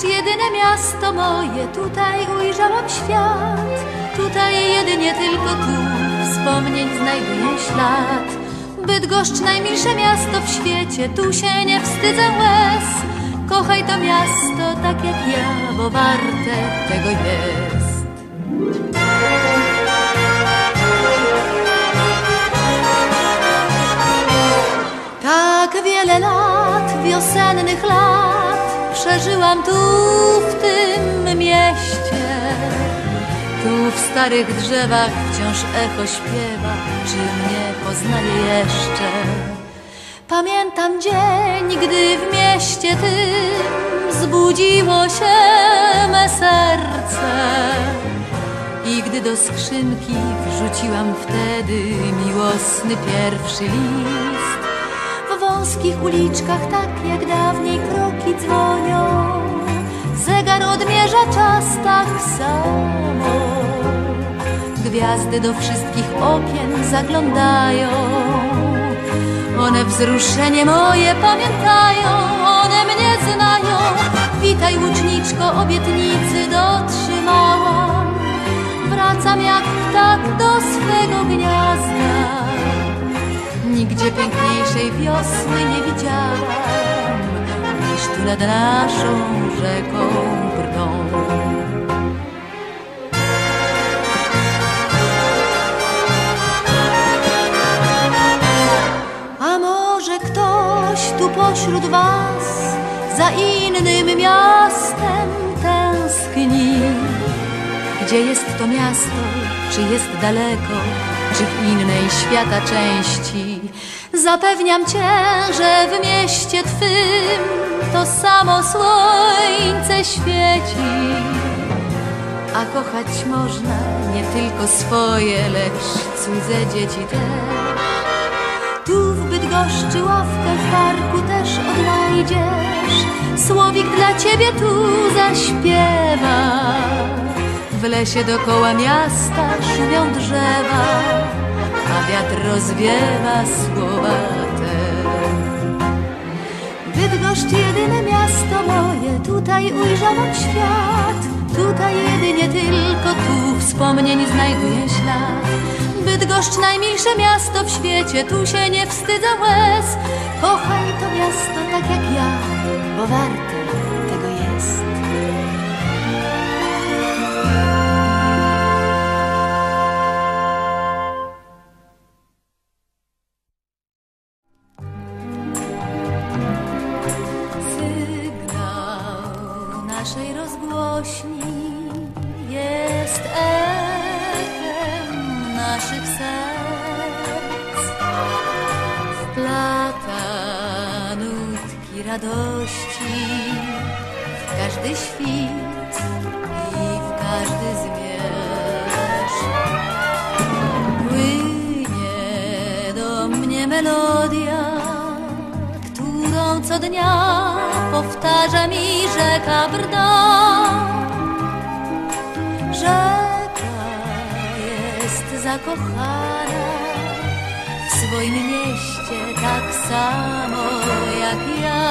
Bydgoszcz jedyne miasto moje, tutaj ujrzałam świat. Tutaj jedynie tylko tu wspomnień znajduję ślad. Bydgoszcz najmilsze miasto w świecie, tu się nie wstydzę łez. Kochaj to miasto tak jak ja, bo warte tego jest. Tak wiele lat, wiosennych lat Przeżyłam tu w tym mieście. Tu w starych drzewach wciąż echo śpiewa. Czy mnie poznaje jeszcze? Pamiętam dzień, gdy w mieście tym Zbudziło się me serce. I gdy do skrzynki wrzuciłam wtedy miłosny pierwszy list wąskich uliczkach tak jak dawniej kroki dzwonią. Zegar odmierza czas tak samo. Gwiazdy do wszystkich okien zaglądają. One wzruszenie moje pamiętają One mnie znają. Witaj łuczniczko, obietnicy dotrzymałam Wracam jak ptak do swego Nigdzie piękniejszej wiosny nie widziałam. Niż tu nad naszą rzeką brdą. A może ktoś tu pośród was Za innym miastem tęskni? Gdzie jest to miasto, czy jest daleko, czy w innej świata części. Zapewniam cię, że w mieście twym to samo słońce świeci. A kochać można nie tylko swoje, lecz cudze dzieci też. Tu w Bydgoszczy ławkę w parku też odnajdziesz. Słowik dla ciebie tu zaśpiewa. W lesie dokoła miasta szumią drzewa, a wiatr rozwiewa słowa te. Bydgoszcz jedyne miasto moje, tutaj ujrzałam świat. Tutaj jedynie tylko tu wspomnień znajduję ślad. Bydgoszcz najmilsze miasto w świecie, tu się nie wstydzę łez. Kochaj to miasto tak jak ja, bo warte naszej rozgłośni jest echem naszych serc. Wplata nutki radości w każdy świt i w każdy zmierzch. Płynie do mnie melodia, co dnia powtarza mi rzeka brda. Rzeka jest zakochana w swoim mieście tak samo jak ja.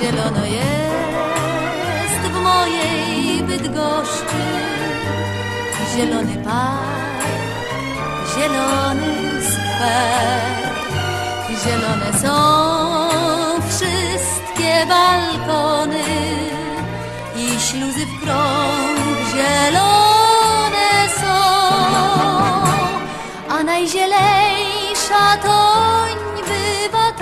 Zielono jest w mojej Bydgoszczy, zielony park, zielony skwer. Zielone są wszystkie balkony i śluzy w krąg zielone są, a najzieleńsza toń bywa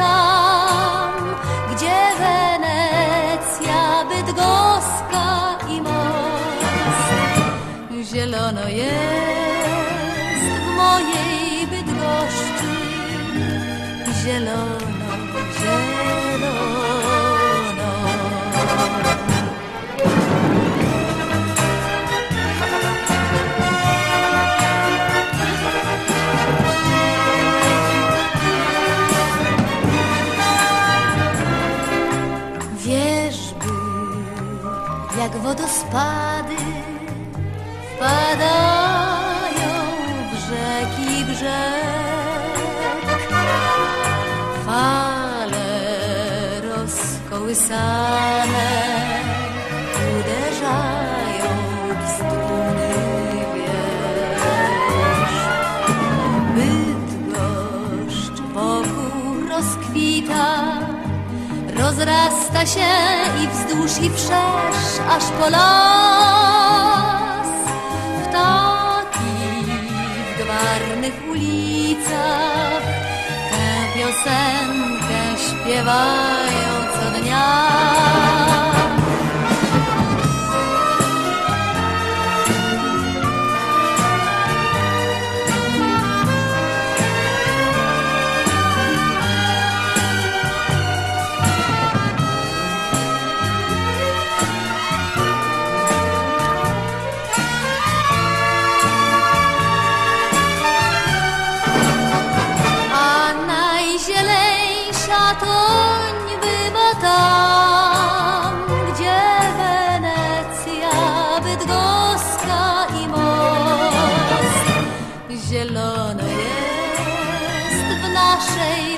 wodospady wpadają w rzeki brzeg. Fale rozkochają rozrasta się i wzdłuż i wszerz, aż po las. Ptaki w gwarnych ulicach tę piosenkę śpiewają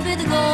Zielono jest w naszej Bydgoszczy,